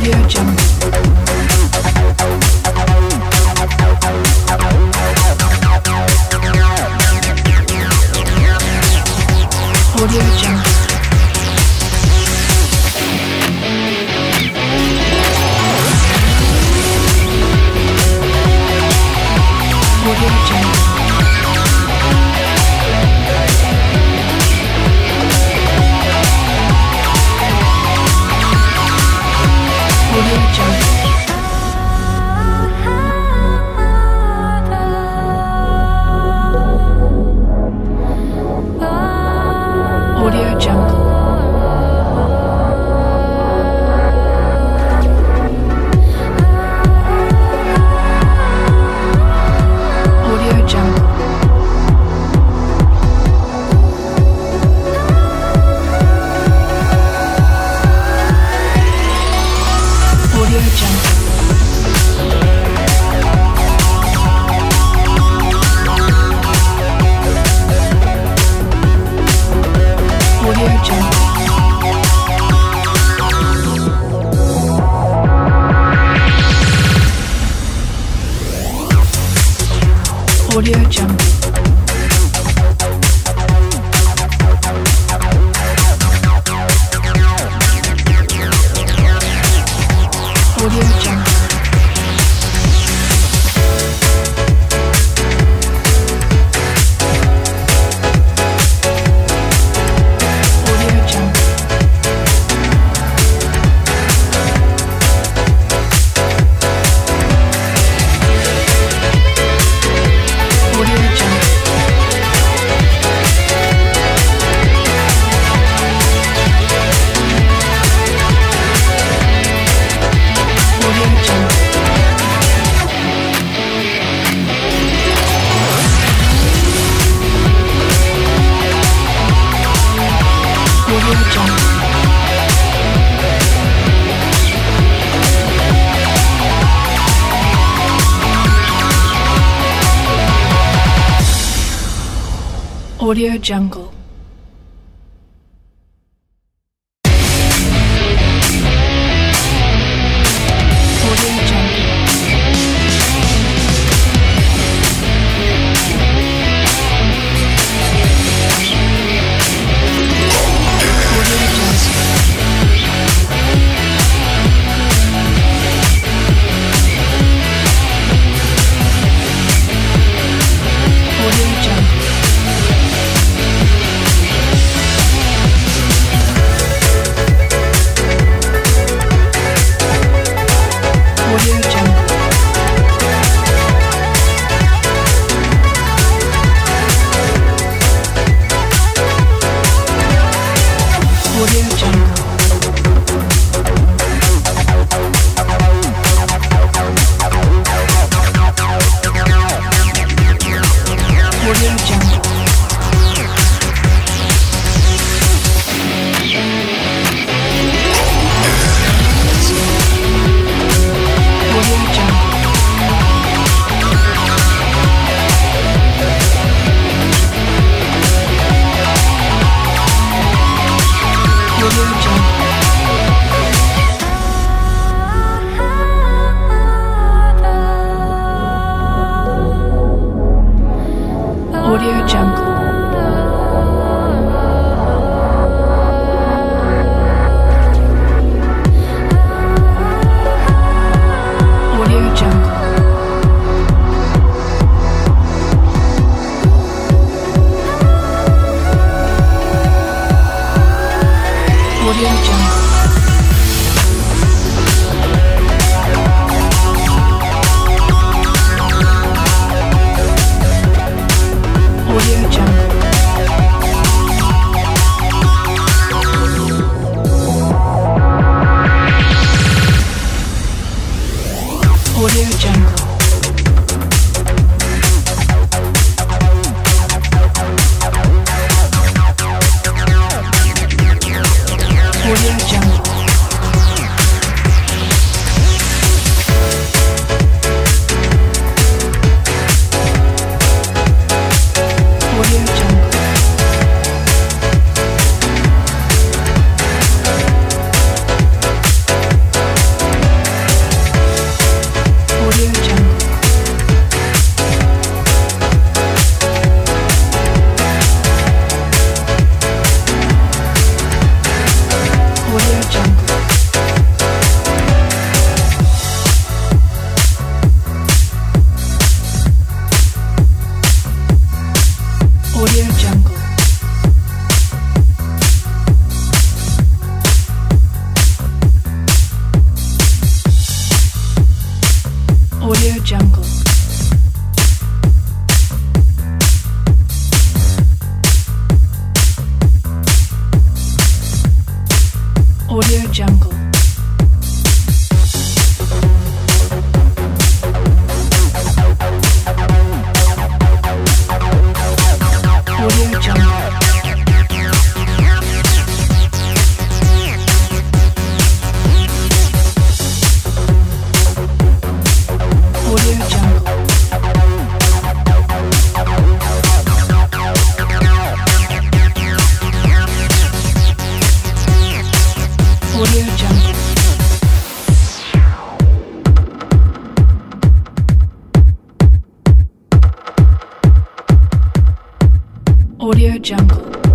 Audio Jungle. Audio Jungle. Audio Jungle.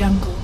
Jungle.